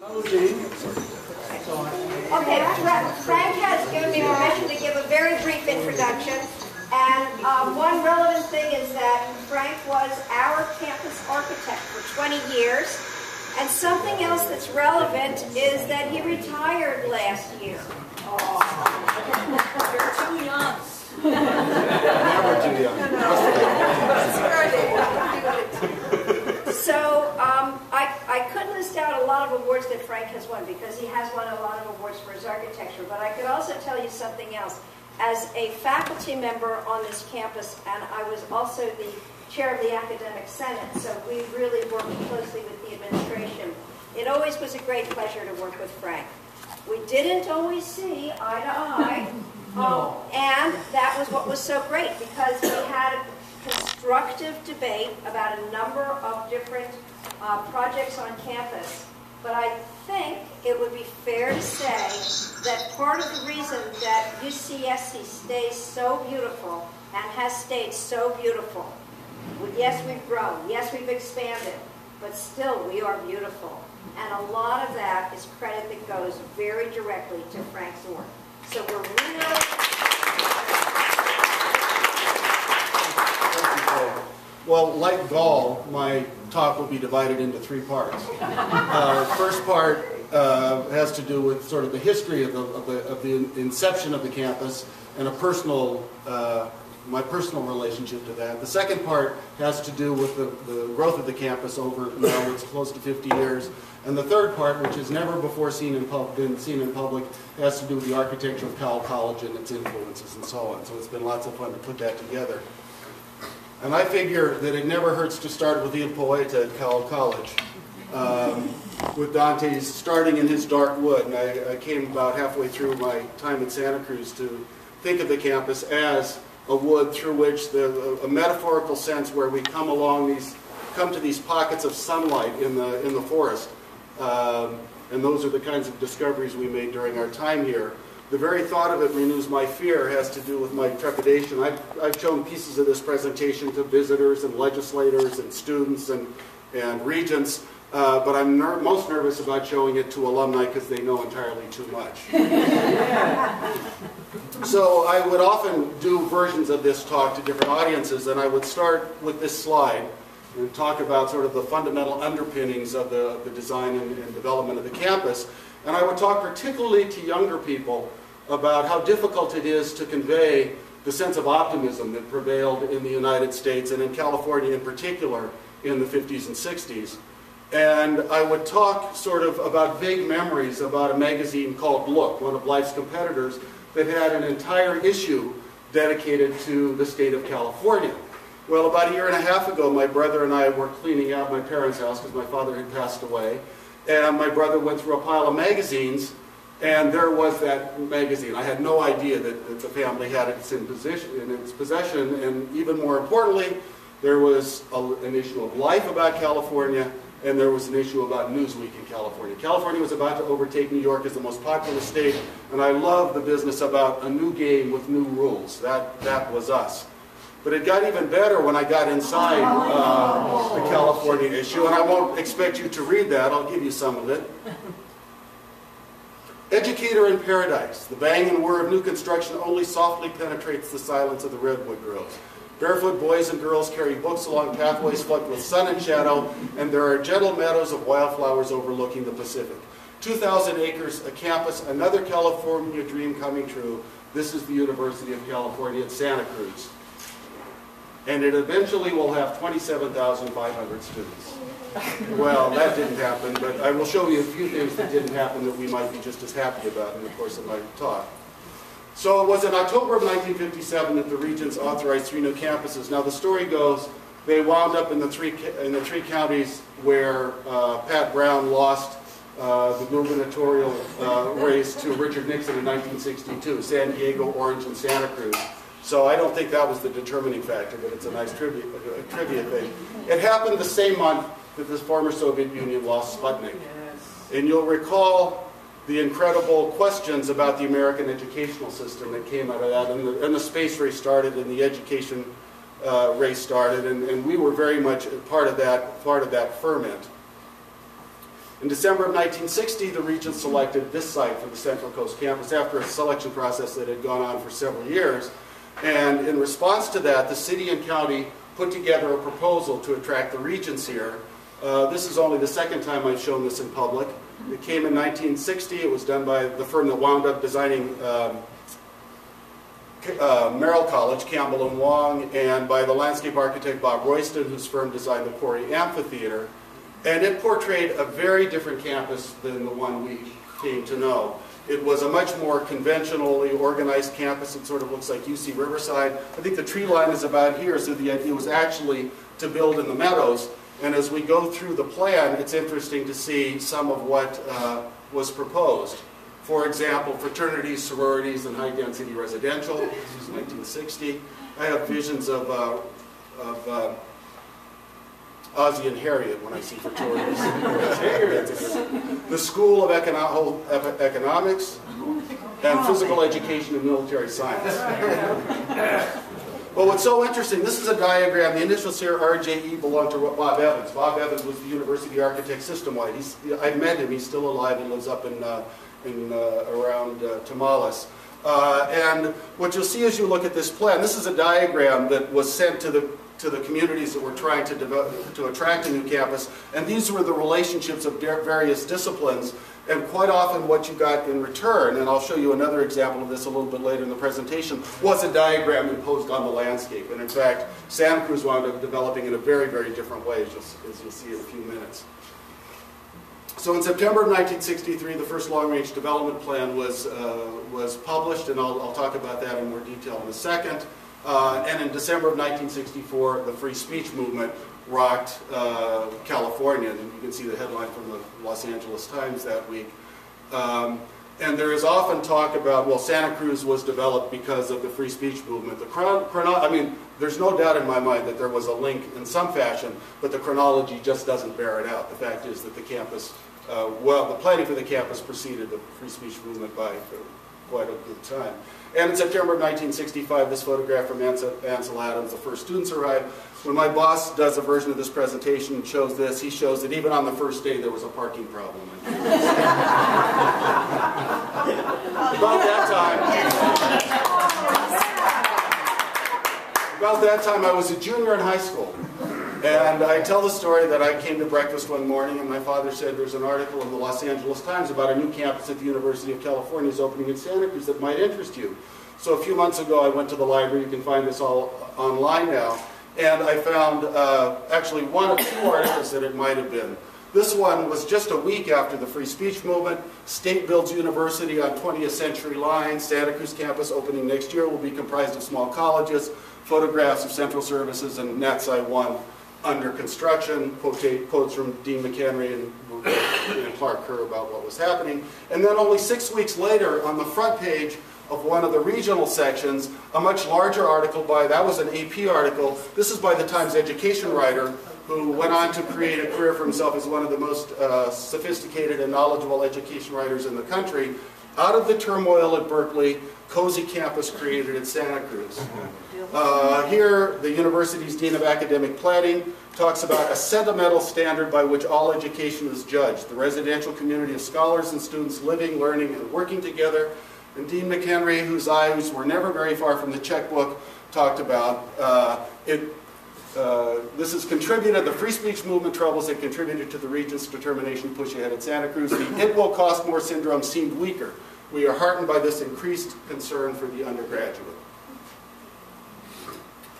Okay, Frank has given me permission to give a very brief introduction. And uh, one relevant thing is that Frank was our campus architect for 20 years. And something else that's relevant is that he retired last year. You're too young. Never too young. So um, I, I could list out a lot of awards that Frank has won because he has won a lot of awards for his architecture. But I could also tell you something else. As a faculty member on this campus, and I was also the chair of the academic senate, so we really worked closely with the administration. It always was a great pleasure to work with Frank. We didn't always see eye to eye, um, and that was what was so great because we had constructive debate about a number of different uh, projects on campus. But I think it would be fair to say that part of the reason that UCSC stays so beautiful and has stayed so beautiful, yes, we've grown, yes, we've expanded, but still we are beautiful. And a lot of that is credit that goes very directly to Frank Zwart. So we're really Well, like Gall, my talk will be divided into three parts. Uh, first part uh, has to do with sort of the history of the, of the, of the inception of the campus and a personal, uh, my personal relationship to that. The second part has to do with the, the growth of the campus over now it's close to 50 years. And the third part, which has never before seen in pub, been seen in public, has to do with the architecture of Cowell College and its influences and so on. So it's been lots of fun to put that together. And I figure that it never hurts to start with Il Poeta at Cowell College, um, with Dante's starting in his dark wood. And I, I, came about halfway through my time at Santa Cruz to think of the campus as a wood through which the, a metaphorical sense where we come along these, come to these pockets of sunlight in the, in the forest. Um, and those are the kinds of discoveries we made during our time here the very thought of it renews my fear has to do with my trepidation. I've, I've shown pieces of this presentation to visitors and legislators and students and, and regents, uh, but I'm ner most nervous about showing it to alumni because they know entirely too much. so I would often do versions of this talk to different audiences, and I would start with this slide and talk about sort of the fundamental underpinnings of the, the design and, and development of the campus. And I would talk particularly to younger people about how difficult it is to convey the sense of optimism that prevailed in the United States and in California in particular in the 50s and 60s. And I would talk sort of about vague memories about a magazine called Look, one of Life's competitors, that had an entire issue dedicated to the state of California. Well, about a year and a half ago, my brother and I were cleaning out my parents' house because my father had passed away. And my brother went through a pile of magazines and there was that magazine. I had no idea that, that the family had it in, position, in its possession. And even more importantly, there was a, an issue of Life about California, and there was an issue about Newsweek in California. California was about to overtake New York as the most populous state, and I love the business about a new game with new rules. That, that was us. But it got even better when I got inside uh, the California issue, and I won't expect you to read that. I'll give you some of it. Educator in paradise. The bang and whir of new construction only softly penetrates the silence of the redwood groves. Barefoot boys and girls carry books along pathways flecked with sun and shadow, and there are gentle meadows of wildflowers overlooking the Pacific. 2,000 acres, a campus, another California dream coming true. This is the University of California at Santa Cruz. And it eventually will have 27,500 students. Well, that didn't happen, but I will show you a few things that didn't happen that we might be just as happy about in the course of my talk. So it was in October of 1957 that the Regents authorized three new campuses. Now the story goes, they wound up in the three, in the three counties where uh, Pat Brown lost uh, the gubernatorial uh, race to Richard Nixon in 1962, San Diego, Orange, and Santa Cruz. So I don't think that was the determining factor, but it's a nice trivia, a trivia thing. It happened the same month that the former Soviet Union lost Sputnik. And you'll recall the incredible questions about the American educational system that came out of that. And the, and the space race started and the education uh, race started. And, and we were very much part of that, part of that ferment. In December of 1960, the region selected this site for the Central Coast campus after a selection process that had gone on for several years. And in response to that, the city and county put together a proposal to attract the regents here. Uh, this is only the second time I've shown this in public. It came in 1960. It was done by the firm that wound up designing um, uh, Merrill College, Campbell and Wong, and by the landscape architect Bob Royston, whose firm designed the Quarry Amphitheater. And it portrayed a very different campus than the one we came to know. It was a much more conventionally organized campus. It sort of looks like UC Riverside. I think the tree line is about here, so the idea was actually to build in the meadows. And as we go through the plan, it's interesting to see some of what uh, was proposed. For example, fraternities, sororities, and high-density residential. This is 1960. I have visions of, uh, of uh, Ozzie and Harriet when I see fraternities. the School of Econo Economics and Physical Education and Military Science. But what's so interesting, this is a diagram. The initials here, RJE, belong to Bob Evans. Bob Evans was the university architect system-wide. I met him. He's still alive and lives up in uh, in, uh, around uh, Tomales. Uh, and what you'll see as you look at this plan, this is a diagram that was sent to the to the communities that were trying to develop, to attract a new campus, and these were the relationships of various disciplines, and quite often what you got in return, and I'll show you another example of this a little bit later in the presentation, was a diagram imposed on the landscape, and in fact, Santa Cruz wound up developing in a very, very different way, you'll, as you'll see in a few minutes. So in September of 1963, the first long-range development plan was, uh, was published, and I'll, I'll, talk about that in more detail in a second. Uh, and in December of 1964, the free speech movement rocked uh, California, and you can see the headline from the Los Angeles Times that week. Um, and there is often talk about, well, Santa Cruz was developed because of the free speech movement. The chron I mean, there's no doubt in my mind that there was a link in some fashion, but the chronology just doesn't bear it out. The fact is that the campus uh, well, the planning for the campus preceded the free speech movement by quite a good time. And in September of 1965, this photograph from Ansel, Adams, the first students arrived. When my boss does a version of this presentation and shows this, he shows that even on the first day there was a parking problem. About that time, about that time I was a junior in high school. And I tell the story that I came to breakfast one morning and my father said there's an article in the Los Angeles Times about a new campus at the University of California is opening in Santa Cruz that might interest you. So a few months ago I went to the library, you can find this all online now, and I found uh, actually one of two articles that it might have been. This one was just a week after the free speech movement. State builds university on 20th century lines. Santa Cruz campus opening next year will be comprised of small colleges, photographs of central services, and NatSci 1 under construction, quote, quotes from Dean McHenry and, and Clark Kerr about what was happening. And then only six weeks later, on the front page of one of the regional sections, a much larger article by, that was an AP article, this is by the Times education writer, who went on to create a career for himself as one of the most uh, sophisticated and knowledgeable education writers in the country. Out of the turmoil at Berkeley, cozy campus created at Santa Cruz. Uh, here, the university's Dean of Academic Planning talks about a sentimental standard by which all education is judged. The residential community of scholars and students living, learning, and working together. And Dean McHenry, whose eyes were never very far from the checkbook, talked about uh, it. Uh, this has contributed, the free speech movement troubles have contributed to the region's determination to push ahead at Santa Cruz. The it will cost more syndrome seemed weaker. We are heartened by this increased concern for the undergraduate.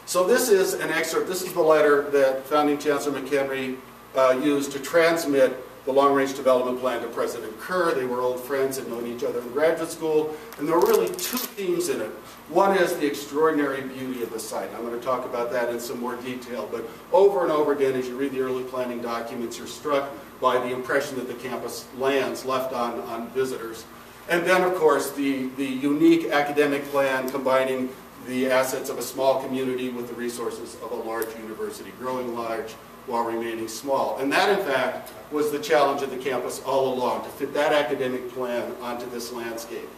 So this is an excerpt, this is the letter that founding Chancellor McHenry uh, used to transmit the long-range development plan to President Kerr. They were old friends, had known each other in graduate school, and there were really two themes in it. One is the extraordinary beauty of the site. I'm going to talk about that in some more detail, but over and over again, as you read the early planning documents, you're struck by the impression that the campus lands left on, on visitors. And then, of course, the, the unique academic plan combining the assets of a small community with the resources of a large university, growing large while remaining small. And that, in fact, was the challenge of the campus all along, to fit that academic plan onto this landscape.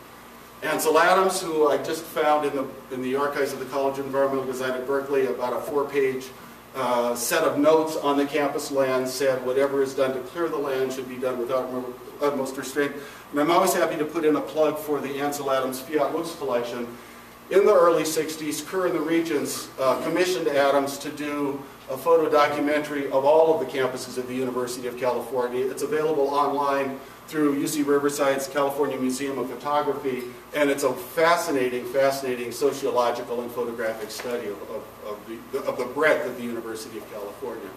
Ansel Adams, who I just found in the, in the archives of the College of Environmental Design at Berkeley, about a four-page uh, set of notes on the campus land said whatever is done to clear the land should be done without utmost restraint. And I'm always happy to put in a plug for the Ansel Adams Fiat Lux collection. In the early 60s, Kerr and the Regents uh, commissioned Adams to do a photo documentary of all of the campuses of the University of California. It's available online through UC Riverside's California Museum of Photography, and it's a fascinating, fascinating sociological and photographic study of, of, of, the, of the breadth of the University of California.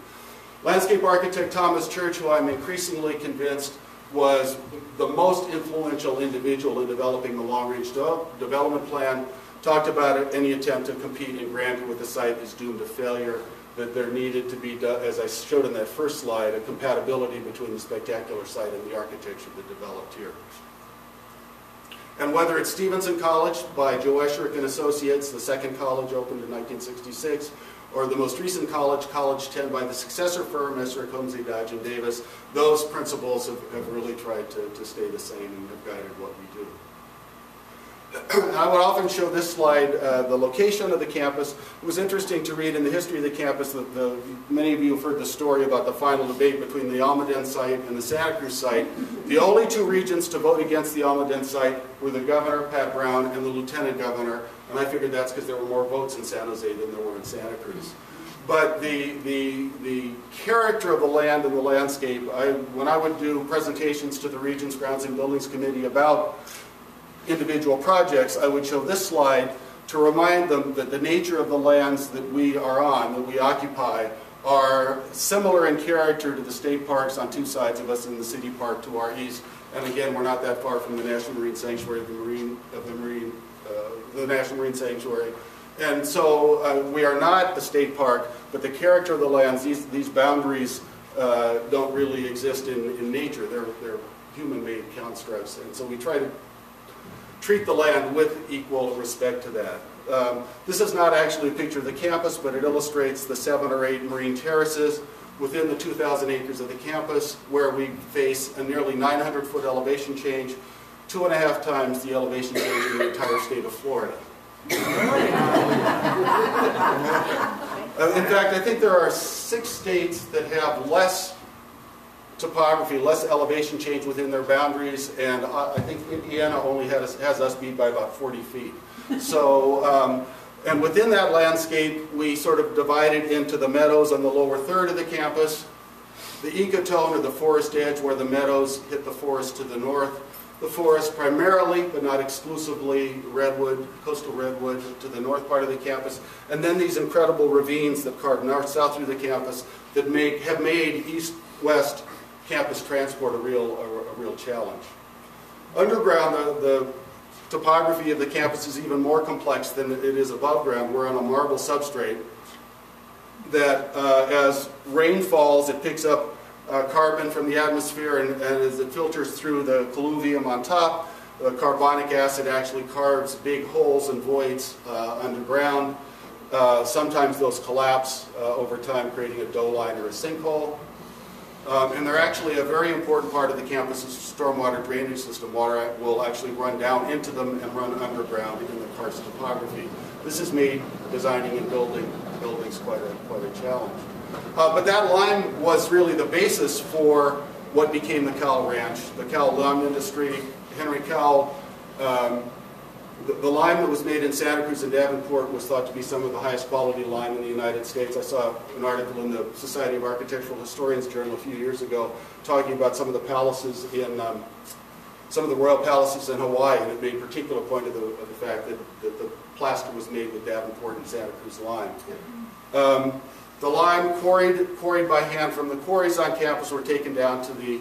Landscape architect Thomas Church, who I'm increasingly convinced was the most influential individual in developing the long-range de development plan, talked about any attempt to compete in grandeur with the site is doomed to failure that there needed to be, as I showed in that first slide, a compatibility between the spectacular site and the architecture that developed here. And whether it's Stevenson College by Joe Esherick and Associates, the second college opened in 1966, or the most recent college, College 10, by the successor firm, Esherick Homsey Dodge and Davis, those principles have, have really tried to, to stay the same and have guided what we do. I would often show this slide, uh, the location of the campus. It was interesting to read in the history of the campus that the, many of you have heard the story about the final debate between the Almaden site and the Santa Cruz site. The only two regents to vote against the Almaden site were the governor, Pat Brown, and the lieutenant governor, and I figured that's because there were more votes in San Jose than there were in Santa Cruz. But the, the, the character of the land and the landscape, I, when I would do presentations to the Regents Grounds and Buildings Committee about individual projects, I would show this slide to remind them that the nature of the lands that we are on, that we occupy, are similar in character to the state parks on two sides of us and the city park to our east. And again, we're not that far from the National Marine Sanctuary of the Marine, of the Marine, the National Marine Sanctuary. And so uh, we are not a state park, but the character of the lands, these, these boundaries uh, don't really exist in, in nature. They're, they're human-made constructs. And so we try to treat the land with equal respect to that. Um, this is not actually a picture of the campus, but it illustrates the seven or eight marine terraces within the 2,000 acres of the campus where we face a nearly 900 foot elevation change, two and a half times the elevation change in the entire state of Florida. uh, in fact, I think there are six states that have less topography, less elevation change within their boundaries, and I think Indiana only has, has us beat by about 40 feet. So, um, and within that landscape, we sort of divided into the meadows on the lower third of the campus, the ecotone or the forest edge where the meadows hit the forest to the north, the forest primarily, but not exclusively, redwood, coastal redwood to the north part of the campus, and then these incredible ravines that carve north-south through the campus that make, have made east-west campus transport a real, a, a real challenge. Underground, the, the, topography of the campus is even more complex than it is above ground. We're on a marble substrate that uh, as rain falls, it picks up uh, carbon from the atmosphere and, and, as it filters through the colluvium on top, the carbonic acid actually carves big holes and voids uh, underground. Uh, sometimes those collapse uh, over time, creating a doline or a sinkhole. Um, and they're actually a very important part of the campus's stormwater drainage system. Water will actually run down into them and run underground in the karst topography. This has made designing and building buildings quite a, quite a challenge. Uh, but that lime was really the basis for what became the Cowell Ranch. The Cowell lime industry, Henry Cowell um, the, the, lime that was made in Santa Cruz and Davenport was thought to be some of the highest quality lime in the United States. I saw an article in the Society of Architectural Historians Journal a few years ago talking about some of the palaces in, um, some of the royal palaces in Hawaii, and it made particular point of the, of the fact that, that, the plaster was made with Davenport and Santa Cruz lime. Um, the lime quarried, quarried by hand from the quarries on campus were taken down to the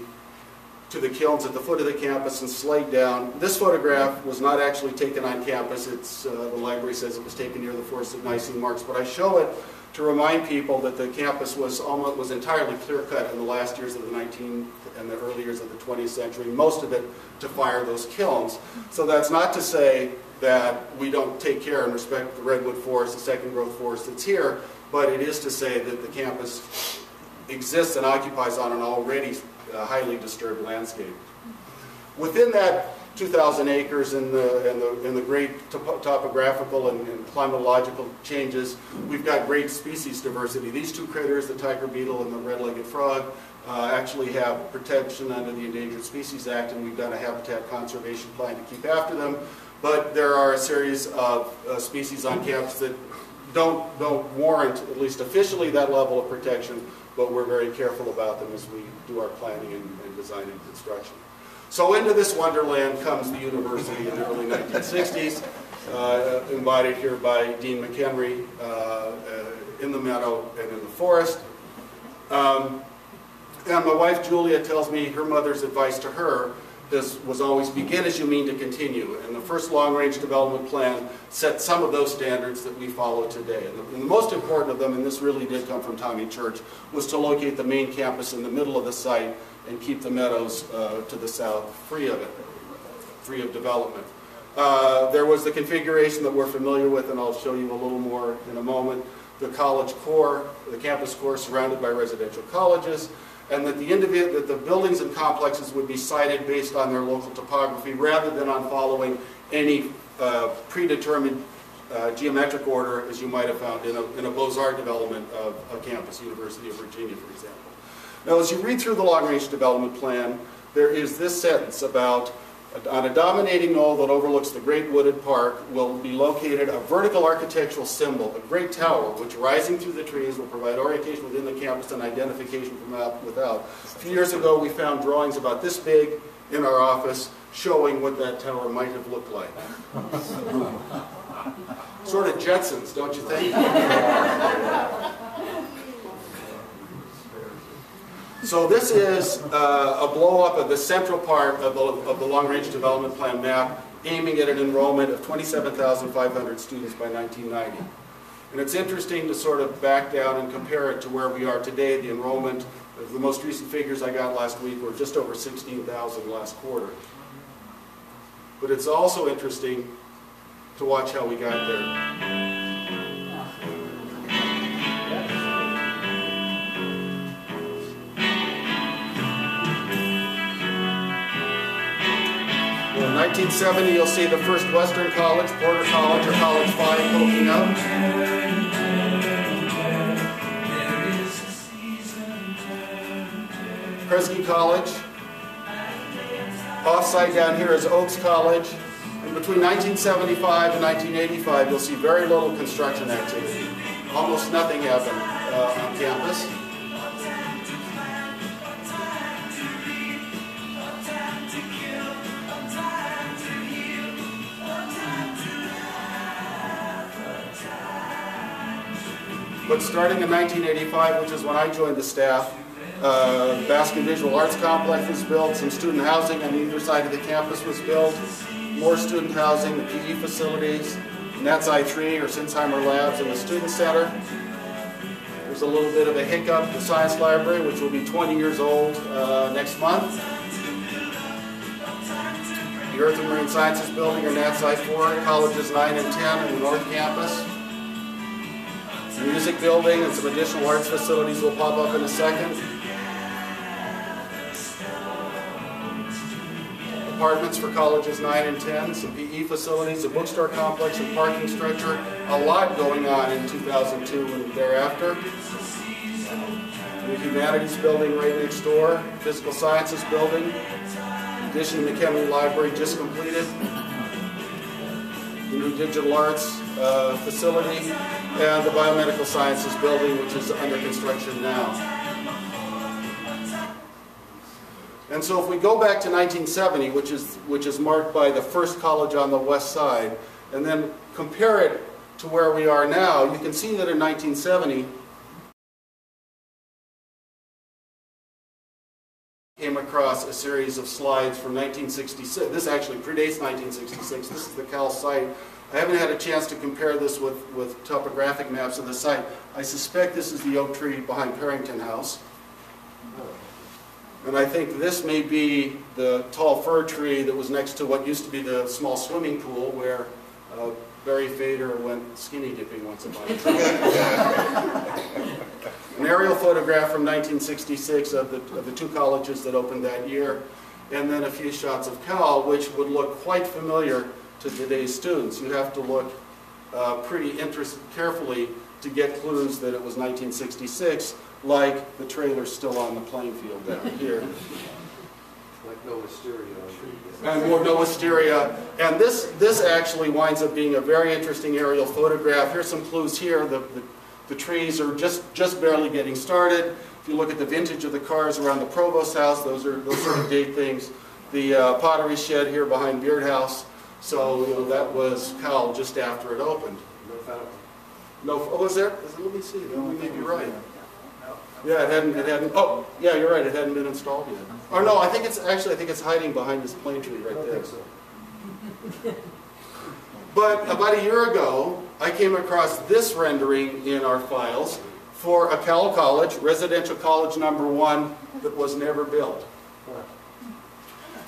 to the kilns at the foot of the campus and slayed down. This photograph was not actually taken on campus. It's, uh, the library says it was taken near the Forest of Nisene Marks, but I show it to remind people that the campus was almost was entirely clear cut in the last years of the 19th and the early years of the 20th century, most of it to fire those kilns. So that's not to say that we don't take care and respect the redwood forest, the second growth forest that's here, but it is to say that the campus exists and occupies on an already a highly disturbed landscape. Within that 2,000 acres in the, the, the great topo- topographical and and climatological changes. We've got great species diversity. These two critters, the tiger beetle and the red-legged frog, uh, actually have protection under the Endangered Species Act, and we've done a habitat conservation plan to keep after them. But there are a series of uh, species on campus that don't, don't warrant, at least officially, that level of protection, but we're very careful about them as we do our planning and, and design and construction. So into this wonderland comes the university in the early 1960s, uh, embodied here by Dean McHenry uh, uh, in the meadow and in the forest. Um, and my wife Julia tells me her mother's advice to her is, was always begin as you mean to continue. And the first long-range development plan set some of those standards that we follow today. And the, and the most important of them, and this really did come from Tommy Church, was to locate the main campus in the middle of the site and keep the meadows uh, to the south free of it, free of development. Uh, there was the configuration that we're familiar with, and I'll show you a little more in a moment. The college core, the campus core surrounded by residential colleges, and that the that the buildings and complexes would be sited based on their local topography rather than on following any uh, predetermined uh, geometric order as you might have found in a, in a Beaux-Arts development of a campus, University of Virginia, for example. Now, as you read through the long-range development plan, there is this sentence about on a dominating knoll that overlooks the great wooded park will be located a vertical architectural symbol, a great tower, which rising through the trees will provide orientation within the campus and identification from out, without. A few years ago, we found drawings about this big in our office showing what that tower might have looked like. sort of Jetsons, don't you think? So this is uh, a blow-up of the central part of the, of the long-range development plan map, aiming at an enrollment of 27,500 students by 1990. And it's interesting to sort of back down and compare it to where we are today. The enrollment, of the most recent figures I got last week were just over 16,000 last quarter. But it's also interesting to watch how we got there. 1970, you'll see the first Western College, Porter College, or College 5 poking up. Kresge College. Offsite down here is Oaks College. And between 1975 and 1985, you'll see very little construction activity. Almost nothing happened uh, on campus. But starting in 1985, which is when I joined the staff, uh, Baskin Visual Arts Complex was built, some student housing on either side of the campus was built, more student housing, the PE facilities, NatSci 3 or Sinsheimer Labs and the Student Center. There's a little bit of a hiccup, the Science Library, which will be 20 years old uh, next month. The Earth and Marine Sciences Building or NatSci 4, colleges 9 and 10 in the North Campus. Music building and some additional arts facilities will pop up in a second. Apartments for colleges 9 and 10, some PE facilities, a bookstore complex and parking structure. A lot going on in 2002 and thereafter. The Humanities building right next door, Physical Sciences building. Addition to McHenry Library just completed. The new Digital Arts uh, facility and the Biomedical Sciences building, which is under construction now. And so if we go back to 1970, which is, which is marked by the first college on the west side, and then compare it to where we are now, you can see that in 1970, across a series of slides from 1966. This actually predates 1966. This is the Cowell site. I haven't had a chance to compare this with, with topographic maps of the site. I suspect this is the oak tree behind Parrington House. And I think this may be the tall fir tree that was next to what used to be the small swimming pool where uh, Barry Fader went skinny dipping once upon a time. An aerial photograph from 1966 of the, of the two colleges that opened that year. and then a few shots of Cowell, which would look quite familiar to today's students. You have to look uh, pretty interest, carefully to get clues that it was 1966, like the trailer still on the playing field down here. No Wisteria. and more no wisteria. And this, this actually winds up being a very interesting aerial photograph. Here's some clues here. The, the, the trees are just, just barely getting started. If you look at the vintage of the cars around the Provost House, those are those sort of date things. The uh, pottery shed here behind Beard House. So you know, that was Cowell just after it opened. No fountain. No, oh, was there? Let me see. You may be right. Yeah, it hadn't, it hadn't, oh, yeah, you're right, it hadn't been installed yet. Or no, I think it's, actually, I think it's hiding behind this plane tree I right don't there. think so. But about a year ago, I came across this rendering in our files for a Cowell College, residential college number one, that was never built.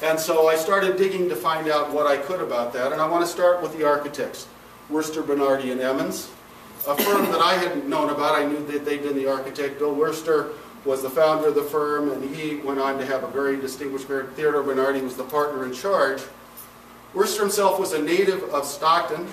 And so I started digging to find out what I could about that, and I want to start with the architects, Wurster, Bernardi, and Emmons, a firm that I hadn't known about. I knew that they'd been the architect. Bill Wurster was the founder of the firm, and he went on to have a very distinguished career. Theodore Bernardi was the partner in charge. Wurster himself was a native of Stockton,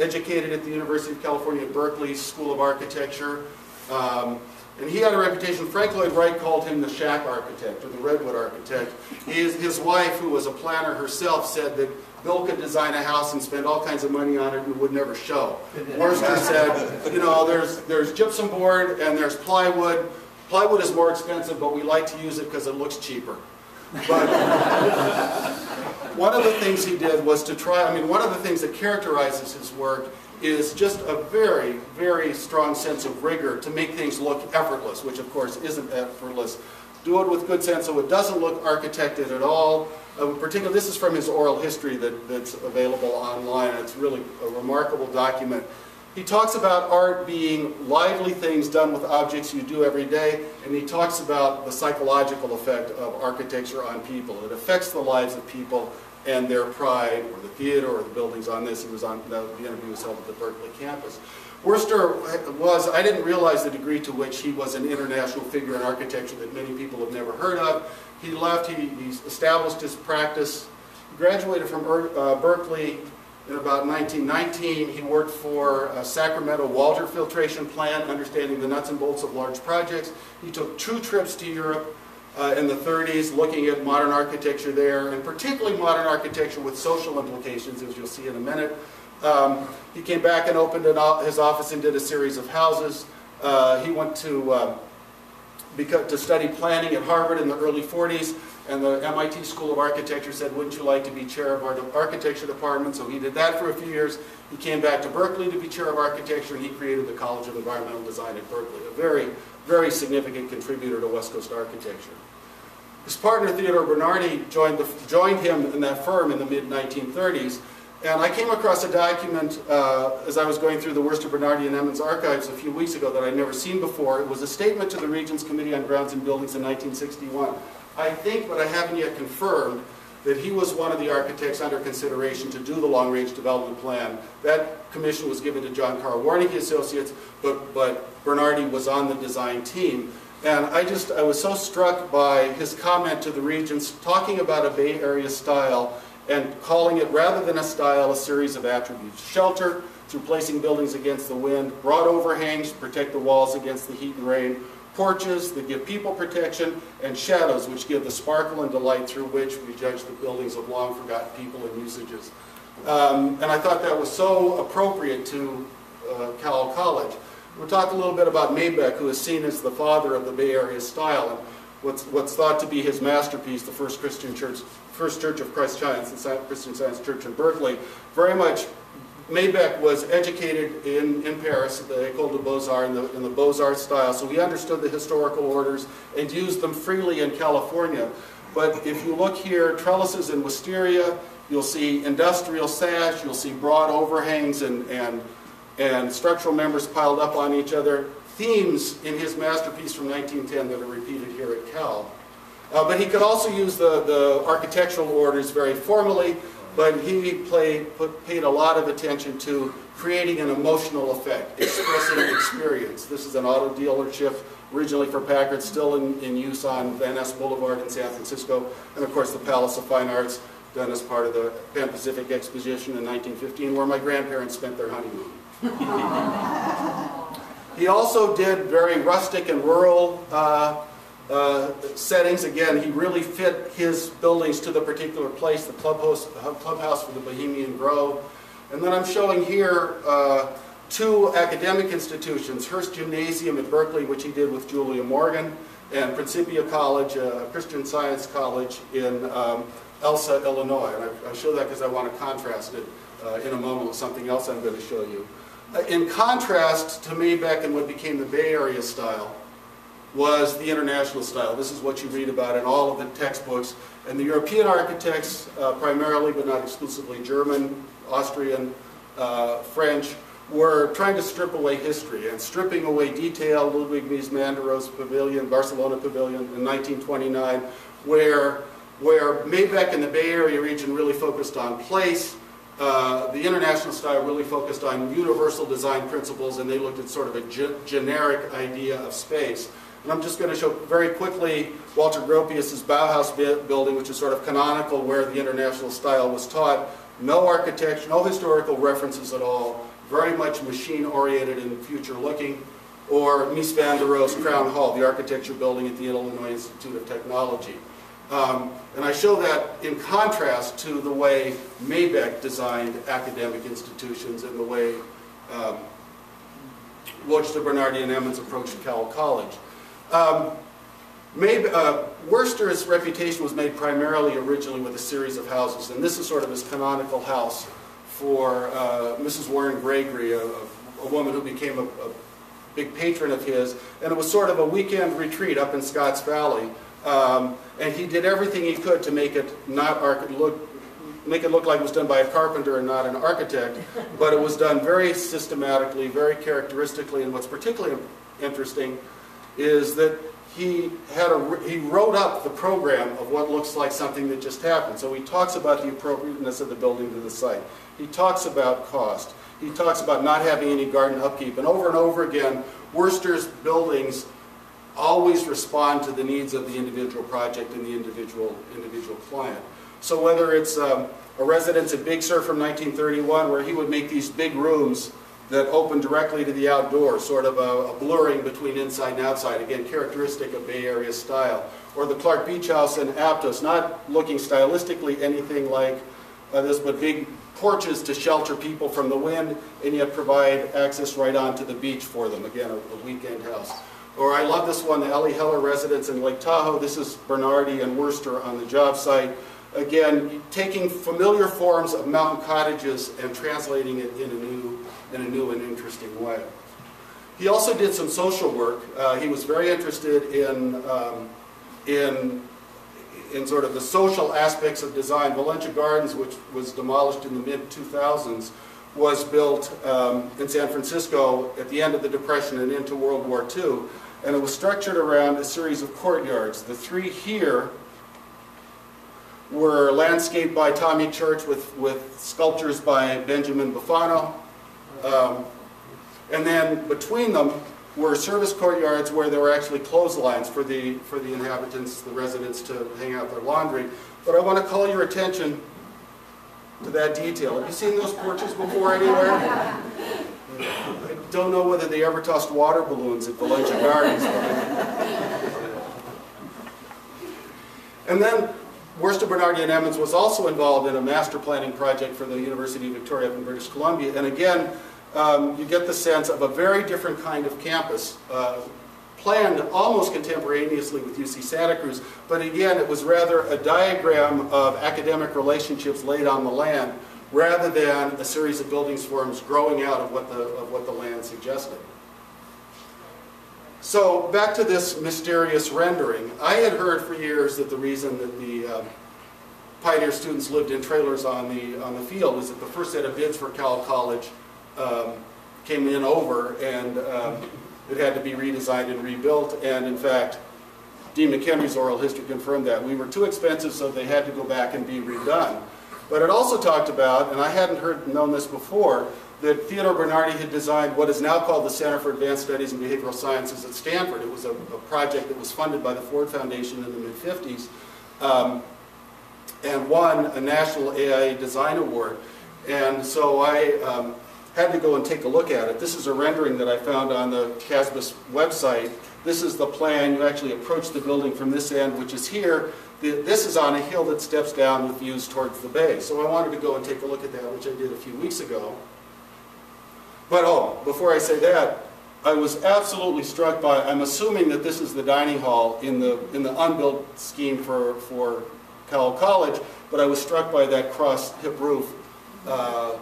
educated at the University of California at Berkeley School of Architecture. Um, and he had a reputation, Frank Lloyd Wright called him the shack architect or the redwood architect. His, his wife, who was a planner herself, said that Bill could design a house and spend all kinds of money on it and it would never show. Wurster said, you know, there's, there's gypsum board and there's plywood. Plywood is more expensive, but we like to use it because it looks cheaper. But one of the things he did was to try, I mean, one of the things that characterizes his work is just a very, very strong sense of rigor to make things look effortless, which of course isn't effortless. Do it with good sense so it doesn't look architected at all. Uh, particularly, this is from his oral history that, that's available online. It's really a remarkable document. He talks about art being lively things done with objects you do every day, and he talks about the psychological effect of architecture on people. It affects the lives of people and their pride, or the theater, or the buildings on this. He was on, the, the interview was held at the Berkeley campus. Wurster was, I didn't realize the degree to which he was an international figure in architecture that many people have never heard of. He left, he, he established his practice, graduated from uh, Berkeley in about 1919, he worked for a Sacramento Walter filtration plant, understanding the nuts and bolts of large projects. He took two trips to Europe uh, in the 30s, looking at modern architecture there, and particularly modern architecture with social implications, as you'll see in a minute. Um, he came back and opened an, his office and did a series of houses. Uh, he went to, uh, to study planning at Harvard in the early 40s. And the MIT School of Architecture said, wouldn't you like to be chair of our architecture department? So he did that for a few years. He came back to Berkeley to be chair of architecture, and he created the College of Environmental Design at Berkeley, a very, very significant contributor to West Coast architecture. His partner, Theodore Bernardi, joined, the, joined him in that firm in the mid-1930s. And I came across a document uh, as I was going through the Wurster Bernardi and Emmons archives a few weeks ago that I'd never seen before. It was a statement to the Regents Committee on Grounds and Buildings in 1961. I think, but I haven't yet confirmed, that he was one of the architects under consideration to do the long-range development plan. That commission was given to John Carl Warnecke Associates, but, but Bernardi was on the design team. And I just, I was so struck by his comment to the regents, talking about a Bay Area style and calling it, rather than a style, a series of attributes. Shelter, through placing buildings against the wind, broad overhangs to protect the walls against the heat and rain, porches that give people protection, and shadows which give the sparkle and delight through which we judge the buildings of long forgotten people and usages. Um, and I thought that was so appropriate to uh, Cowell College. We'll talk a little bit about Maybeck, who is seen as the father of the Bay Area style, and what's, what's thought to be his masterpiece, the first Christian church, First Church of Christ Science, the Christian Science Church in Berkeley, very much Maybeck was educated in, in Paris at the École de Beaux-Arts in the, in the Beaux-Arts style, so he understood the historical orders and used them freely in California. But if you look here, trellises and wisteria, you'll see industrial sash, you'll see broad overhangs and, and, and structural members piled up on each other. Themes in his masterpiece from 1910 that are repeated here at Cowell. Uh, but he could also use the, the architectural orders very formally but he played, put, paid a lot of attention to creating an emotional effect, expressing experience. This is an auto dealership originally for Packard, still in, in use on Van Ness Boulevard in San Francisco, and of course the Palace of Fine Arts, done as part of the Pan Pacific Exposition in 1915, where my grandparents spent their honeymoon. he also did very rustic and rural uh, uh, settings. Again, he really fit his buildings to the particular place, the clubhouse, uh, clubhouse for the Bohemian Grove. And then I'm showing here uh, two academic institutions, Hearst Gymnasium at Berkeley, which he did with Julia Morgan, and Principia College, a Christian Science College in um, Elsah, Illinois. And I, I show that because I want to contrast it uh, in a moment with something else I'm going to show you. Uh, in contrast to Maybeck and what became the Bay Area style, was the international style. This is what you read about in all of the textbooks. And the European architects, uh, primarily but not exclusively German, Austrian, uh, French, were trying to strip away history and stripping away detail. Ludwig Mies van der Rohe's pavilion, Barcelona pavilion in 1929, where, where Maybeck and the Bay Area region really focused on place, uh, the international style really focused on universal design principles and they looked at sort of a ge generic idea of space. And I'm just going to show very quickly Walter Gropius's Bauhaus building, which is sort of canonical where the international style was taught. No architecture, no historical references at all, very much machine-oriented and future-looking. Or Mies van der Rohe's Crown Hall, the architecture building at the Illinois Institute of Technology. Um, and I show that in contrast to the way Maybeck designed academic institutions and the way um, Wurster Bernardi and Emmons approached Cowell College. Um, maybe, uh, Wurster's reputation was made primarily originally with a series of houses, and this is sort of his canonical house for uh, Mrs. Warren Gregory, a, a, woman who became a, a, big patron of his, and it was sort of a weekend retreat up in Scotts Valley, um, and he did everything he could to make it not look make it look like it was done by a carpenter and not an architect, but it was done very systematically, very characteristically, and what's particularly interesting is that he had a he wrote up the program of what looks like something that just happened. So he talks about the appropriateness of the building to the site. He talks about cost. He talks about not having any garden upkeep. And over and over again, Wurster's buildings always respond to the needs of the individual project and the individual individual client. So whether it's um, a residence at Big Sur from 1931 where he would make these big rooms that open directly to the outdoors, sort of a, a, blurring between inside and outside, again, characteristic of Bay Area style. Or the Clark Beach House in Aptos, not looking stylistically anything like uh, this, but big porches to shelter people from the wind and yet provide access right onto the beach for them. Again, a, a weekend house. Or I love this one, the Ellie Heller residence in Lake Tahoe. This is Bernardi and Wurster on the job site. Again, taking familiar forms of mountain cottages and translating it in a new in a new and interesting way. He also did some social work. Uh, he was very interested in, um, in, in sort of the social aspects of design. Valencia Gardens, which was demolished in the mid-2000s, was built um, in San Francisco at the end of the Depression and into World War II. And it was structured around a series of courtyards. The three here were landscaped by Tommy Church with, with sculptures by Benjamin Bufano. Um, and then between them were service courtyards where there were actually clotheslines for the, for the inhabitants, the residents to hang out their laundry. But I want to call your attention to that detail. Have you seen those porches before anywhere? I don't know whether they ever tossed water balloons at Valencia Gardens. and then Wurster Bernardi and Emmons was also involved in a master planning project for the University of Victoria in British Columbia. And again, um, you get the sense of a very different kind of campus, uh, planned almost contemporaneously with UC Santa Cruz, but again, it was rather a diagram of academic relationships laid on the land rather than a series of buildings forms growing out of what the, of what the land suggested. So back to this mysterious rendering. I had heard for years that the reason that the uh, Pioneer students lived in trailers on the, on the field is that the first set of bids for Cowell College um, came in over and um, it had to be redesigned and rebuilt. And in fact, Dean McHenry's oral history confirmed that. We were too expensive, so they had to go back and be redone. But it also talked about, and I hadn't heard known this before, that Theodore Bernardi had designed what is now called the Center for Advanced Studies in Behavioral Sciences at Stanford. It was a, a project that was funded by the Ford Foundation in the mid-50s um, and won a national AIA Design Award. And so I um, had to go and take a look at it. This is a rendering that I found on the CASBS website. This is the plan. You actually approach the building from this end, which is here. This is on a hill that steps down with views towards the bay. So I wanted to go and take a look at that, which I did a few weeks ago. But oh, before I say that, I was absolutely struck by, I'm assuming that this is the dining hall in the, in the unbuilt scheme for, for Cowell College, but I was struck by that cross hip roof uh,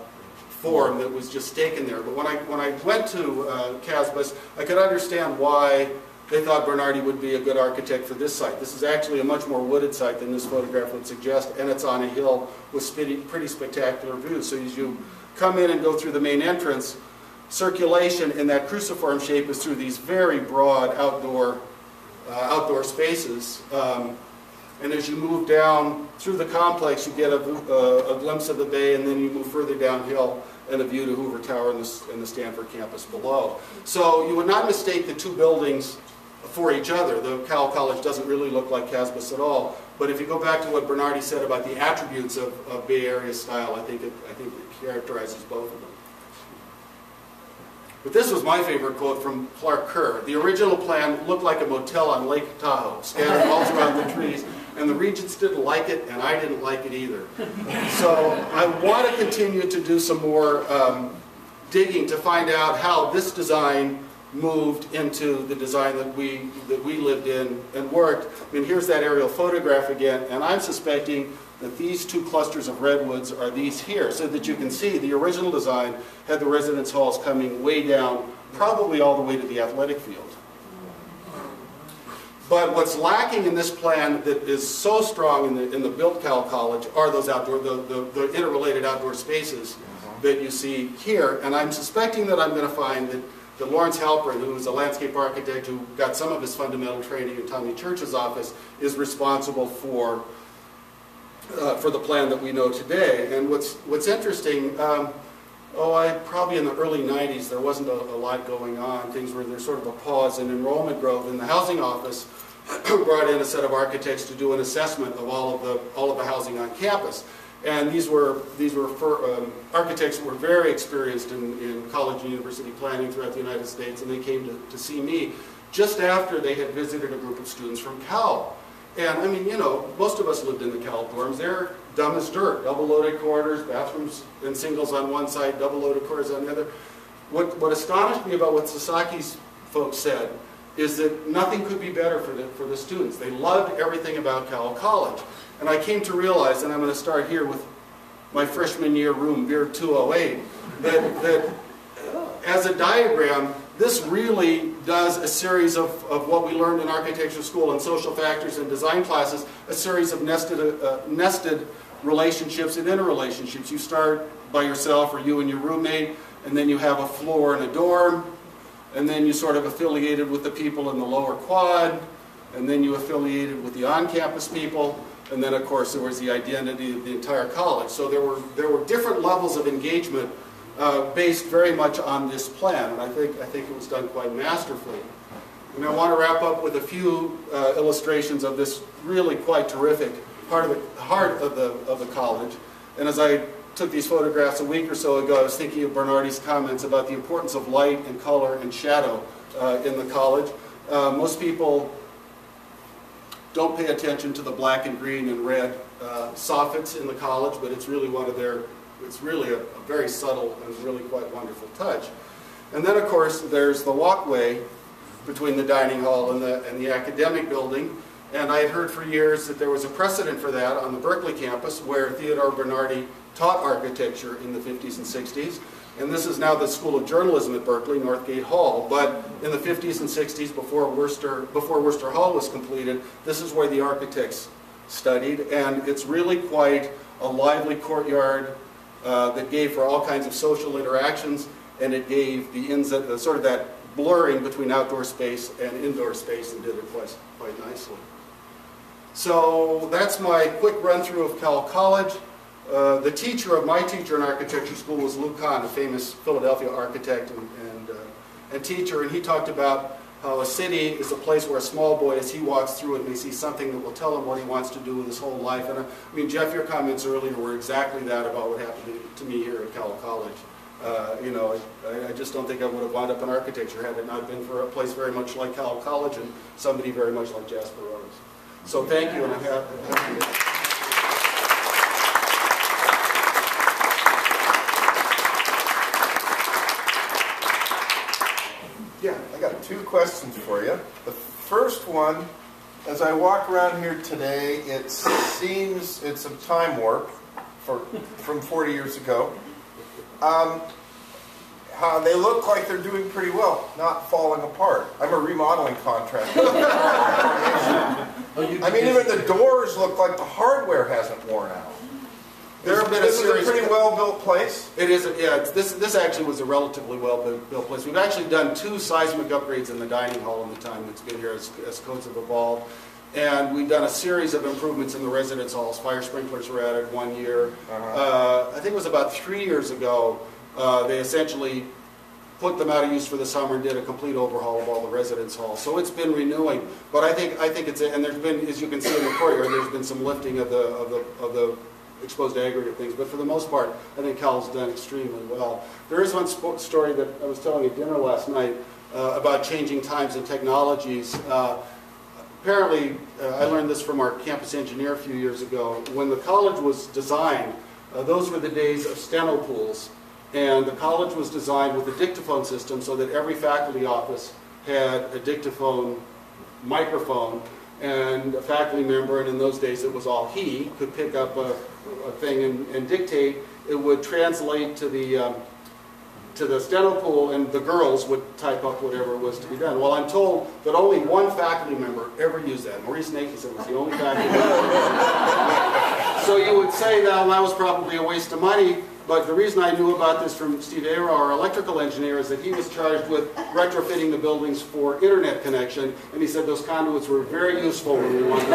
form that was just taken there. But when I, when I went to uh, CASBS, I could understand why they thought Bernardi would be a good architect for this site. This is actually a much more wooded site than this photograph would suggest, and it's on a hill with pretty, pretty spectacular views. So as you come in and go through the main entrance, circulation in that cruciform shape is through these very broad outdoor, uh, outdoor spaces. Um, and as you move down through the complex, you get a, a, a glimpse of the bay, and then you move further downhill and a view to Hoover Tower and the, and the Stanford campus below. So you would not mistake the two buildings for each other. The Cowell College doesn't really look like CASBS at all. But if you go back to what Bernardi said about the attributes of, of Bay Area style, I think it, I think it characterizes both of them. But this was my favorite quote from Clark Kerr. The original plan looked like a motel on Lake Tahoe, scattered all throughout the trees, and the regents didn't like it, and I didn't like it either. So I want to continue to do some more um, digging to find out how this design moved into the design that we that we lived in and worked. I mean, here's that aerial photograph again, and I'm suspecting that these two clusters of redwoods are these here, so that you can see the original design had the residence halls coming way down, probably all the way to the athletic field. But what's lacking in this plan that is so strong in the, in the built Cowell College are those outdoor, the, the, the interrelated outdoor spaces that you see here. And I'm suspecting that I'm going to find that, that Lawrence Halprin, who is a landscape architect who got some of his fundamental training in Tommy Church's office, is responsible for, uh, for the plan that we know today. And what's, what's interesting, um, oh, I, probably in the early 90s, there wasn't a, a lot going on. Things were, there's sort of a pause in enrollment growth. And the housing office brought in a set of architects to do an assessment of all of the, all of the housing on campus. And these were, these were for, um, architects who were very experienced in, in college and university planning throughout the United States, and they came to, to see me just after they had visited a group of students from Cowell. And I mean, you know, most of us lived in the Cowell dorms. They're dumb as dirt. Double loaded corridors, bathrooms and singles on one side, double loaded corridors on the other. What, what astonished me about what Sasaki's folks said is that nothing could be better for the, for the students. They loved everything about Cowell College. And I came to realize, and I'm going to start here with my freshman year room, Beer 208, that, that as a diagram, this really does a series of, of what we learned in architecture school and social factors and design classes, a series of nested, uh, nested relationships and interrelationships. You start by yourself or you and your roommate, and then you have a floor and a dorm, and then you sort of affiliated with the people in the lower quad, and then you affiliated with the on-campus people, and then of course there was the identity of the entire college. So there were, there were different levels of engagement uh, based very much on this plan, and I think, I think it was done quite masterfully. And I want to wrap up with a few uh, illustrations of this really quite terrific part of the heart of the, of the college. And as I took these photographs a week or so ago, I was thinking of Bernardi's comments about the importance of light and color and shadow uh, in the college. Uh, most people don't pay attention to the black and green and red uh, soffits in the college, but it's really one of their, it's really a, a very subtle and really quite wonderful touch. And then, of course, there's the walkway between the dining hall and the, and the academic building. And I had heard for years that there was a precedent for that on the Berkeley campus where Theodore Bernardi taught architecture in the 50s and 60s. And this is now the School of Journalism at Berkeley, Northgate Hall. But in the 50s and 60s, before Wurster, before Wurster Hall was completed, this is where the architects studied. And it's really quite a lively courtyard uh, that gave for all kinds of social interactions. And it gave the uh, sort of that blurring between outdoor space and indoor space and did it quite, quite nicely. So that's my quick run through of Cowell College. uh, the teacher of my teacher in architecture school was Lou Kahn, a famous Philadelphia architect and, and, uh, and teacher, and he talked about how a city is a place where a small boy, as he walks through it, may see something that will tell him what he wants to do with his whole life. And uh, I mean, Jeff, your comments earlier were exactly that about what happened to, me here at Cowell College. Uh, you know, I, I just don't think I would have wound up in architecture had it not been for a place very much like Cowell College and somebody very much like Jasper Rose. So thank you, and I'm happy Yeah, I got two questions for you. The first one, as I walk around here today, it seems it's a time warp for, from 40 years ago. Um, how they look like they're doing pretty well, not falling apart. I'm a remodeling contractor. I mean, even the doors look like the hardware hasn't worn out. There have been a this is series- a pretty well-built place. It is, yeah, it's, this, this actually was a relatively well-built place. We've actually done two seismic upgrades in the dining hall in the time that's been here as, as codes have evolved. And we've done a series of improvements in the residence halls. Fire sprinklers were added one year. Uh-huh. Uh, I think it was about three years ago, uh, they essentially put them out of use for the summer and did a complete overhaul of all the residence halls. So it's been renewing, but I think, I think it's, and there's been, as you can see in the courtyard, there's been some lifting of the, of the, of the exposed to aggregate things, but for the most part, I think Cowell's done extremely well. There is one story that I was telling at dinner last night uh, about changing times and technologies. Uh, apparently, uh, I learned this from our campus engineer a few years ago. When the college was designed, uh, those were the days of steno pools. And the college was designed with a dictaphone system so that every faculty office had a dictaphone microphone and a faculty member, and in those days it was all he, could pick up a, a thing and, and dictate. It would translate to the, um, to the steno pool, and the girls would type up whatever was to be done. Well, I'm told that only one faculty member ever used that. Maurice Natanson was the only faculty member. so you would say that well, that was probably a waste of money, but the reason I knew about this from Steve Aero, our electrical engineer, is that he was charged with retrofitting the buildings for internet connection, and he said those conduits were very useful when we wanted to.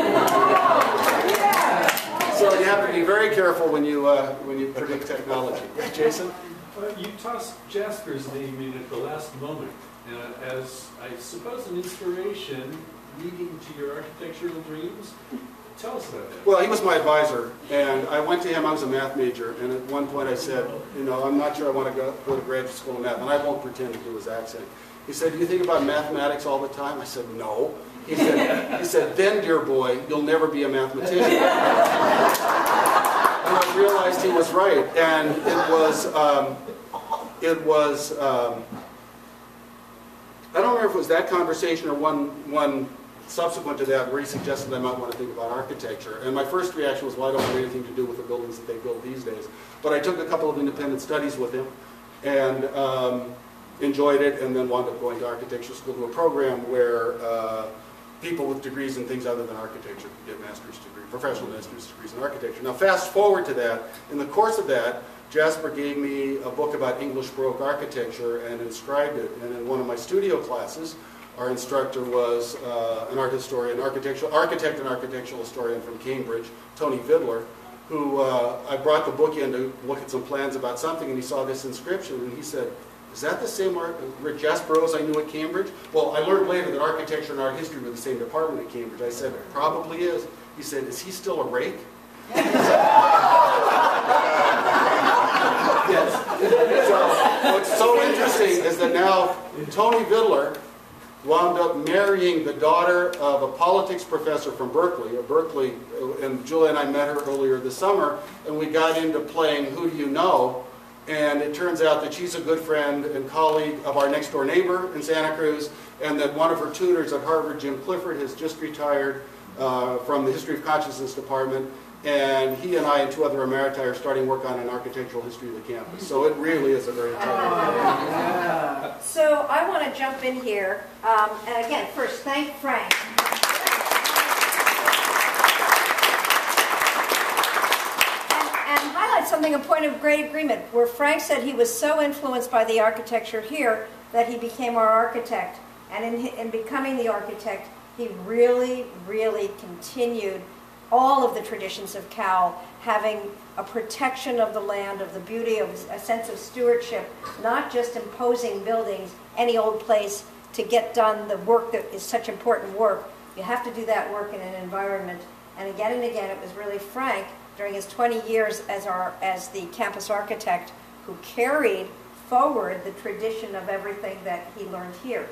So you have to be very careful when you, uh, when you predict technology. Jason? Well, you tossed Jasper's name in at the last moment, uh, as I suppose an inspiration leading to your architectural dreams. Tell us about that. Well, he was my advisor, and I went to him, I was a math major, and at one point I said, you know, I'm not sure I want to go, go to graduate school in math, and I won't pretend to do his accent. He said, do you think about mathematics all the time? I said, no. He said, he said, then, dear boy, you'll never be a mathematician. and I realized he was right, and it was, um, it was, um, I don't remember if it was that conversation or one, one subsequent to that he suggested I might want to think about architecture. And my first reaction was, well, I don't have anything to do with the buildings that they build these days. But I took a couple of independent studies with him and um, enjoyed it and then wound up going to architecture school to a program where uh, people with degrees in things other than architecture could get master's degree, professional master's degrees in architecture. Now fast forward to that, in the course of that, Jasper gave me a book about English Baroque architecture and inscribed it. And in one of my studio classes, our instructor was uh, an art historian, architectural, architect and architectural historian from Cambridge, Tony Vidler, who uh, I brought the book in to look at some plans about something, and he saw this inscription, and he said, is that the same art, Rick Jasper Rose I knew at Cambridge? Well, I learned later that architecture and art history were the same department at Cambridge. I said, it probably is. He said, is he still a rake? Yes. So what's so interesting is that now Tony Vidler wound up marrying the daughter of a politics professor from Berkeley, at Berkeley, and Julia and I met her earlier this summer, and we got into playing Who Do You Know? And it turns out that she's a good friend and colleague of our next door neighbor in Santa Cruz, and that one of her tutors at Harvard, Jim Clifford, has just retired uh, from the History of Consciousness Department. And he and I and two other emeriti are starting work on an architectural history of the campus. So it really is a very exciting So I want to jump in here, um, and again, first, thank Frank. And, and highlight something, a point of great agreement, where Frank said he was so influenced by the architecture here that he became our architect. And in, in becoming the architect, he really, really continued all of the traditions of Cowell, having a protection of the land, of the beauty, of a sense of stewardship, not just imposing buildings, any old place to get done the work that is such important work. You have to do that work in an environment. And again and again, it was really Frank, during his 20 years as our, as the campus architect, who carried forward the tradition of everything that he learned here.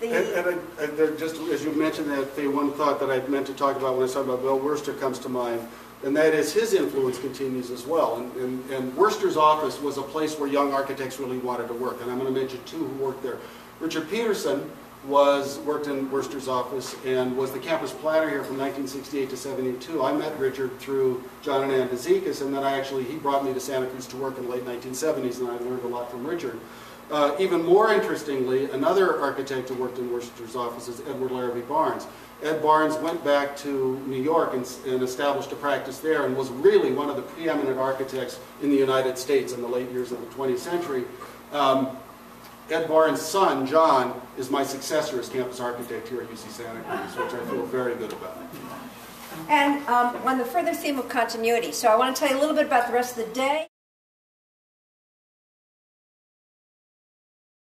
And, and I- just as you mentioned that, one thought that I meant to talk about when I was talking about Bill Wurster comes to mind, and that is his influence continues as well. And, and, and Wurster's office was a place where young architects really wanted to work, and I'm going to mention two who worked there. Richard Peterson was, worked in Wurster's office and was the campus planner here from 1968 to 72. I met Richard through John and Ann Bezekas, and then I actually, he brought me to Santa Cruz to work in the late 1970s, and I learned a lot from Richard. Uh, even more interestingly, another architect who worked in Wurster's office is Edward Larrabee Barnes. Ed Barnes went back to New York and, and established a practice there and was really one of the preeminent architects in the United States in the late years of the 20th century. Um, Ed Barnes' son, John, is my successor as campus architect here at UC Santa Cruz, which I feel very good about. And um, on the further theme of continuity, so I want to tell you a little bit about the rest of the day.